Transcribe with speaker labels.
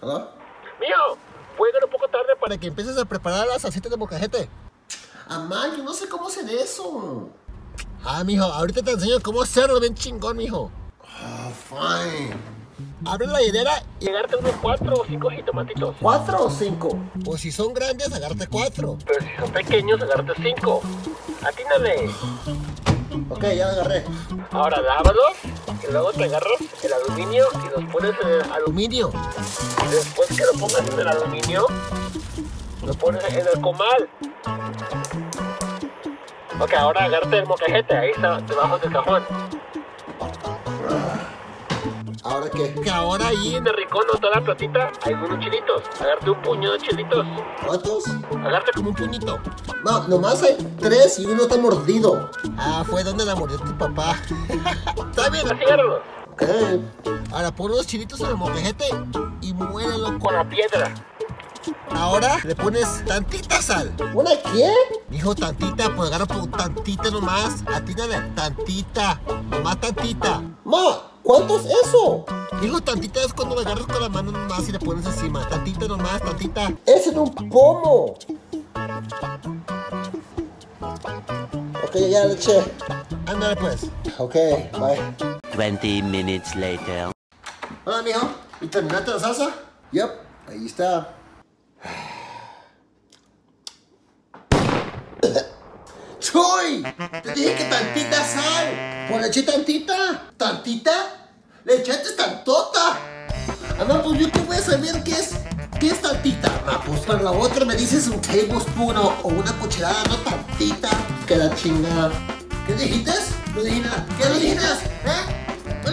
Speaker 1: ¿Aló?
Speaker 2: Mijo, puede llegar un poco tarde para que empieces a preparar las salsitas de mocajete.
Speaker 1: Amá, yo no sé cómo hacer eso.
Speaker 2: Ah, mijo, ahorita te enseño cómo hacerlo bien chingón, mijo.
Speaker 1: Oh, fine.
Speaker 2: Abre la hielera y agárrate unos cuatro o cinco jitomatitos.
Speaker 1: ¿Cuatro o cinco?
Speaker 2: O si son grandes, agárrate cuatro. Pero si son pequeños, agárrate cinco. Atínale.
Speaker 1: Ok, ya agarré.
Speaker 2: Ahora lávalos luego te agarras el aluminio y los pones en el aluminio. Después que lo pongas en el aluminio, lo pones en el comal. Ok, ahora agárrate el mocajete, ahí está, debajo del cajón.
Speaker 1: ¿Ahora qué?
Speaker 2: Que ahora ahí en el rincón o toda la platita hay unos chilitos. Agárrate un puño de chilitos.
Speaker 1: ¿Cuántos?
Speaker 2: Agárrate como un puñito.
Speaker 1: No, nomás hay tres y uno está mordido.
Speaker 2: Ah, fue donde la mordió tu papá. Está bien, así agárralo.
Speaker 1: Ok.
Speaker 2: Ahora pon los chilitos en el mocajete y muélelo con la piedra. Ahora le pones tantita sal.
Speaker 1: ¿Una qué?
Speaker 2: Dijo tantita, pues agarra por tantita nomás. Atínale, tantita. Nomás tantita.
Speaker 1: Ma, ¿cuánto es eso?
Speaker 2: Dijo tantita es cuando le agarras con la mano nomás y le pones encima. Tantita nomás, tantita.
Speaker 1: Es en un pomo. Ok, ya le eché.
Speaker 2: Ándale pues.
Speaker 1: Ok, bye.
Speaker 3: 20 minutes later.
Speaker 1: Hola, mijo. ¿Y terminaste la salsa? Yep, ahí está. ¡Choy! Te dije que tantita sal. Pues le eché tantita. ¿Tantita? Le echaste tantota. Además, pues yo qué voy a saber qué es. ¿Qué es tantita? Ah, pues para la otra me dices un tablespoon o, o una cucharada, no tantita. Que la chingada. ¿Qué dijiste? No dije. ¿Qué dijiste? ¿Eh? No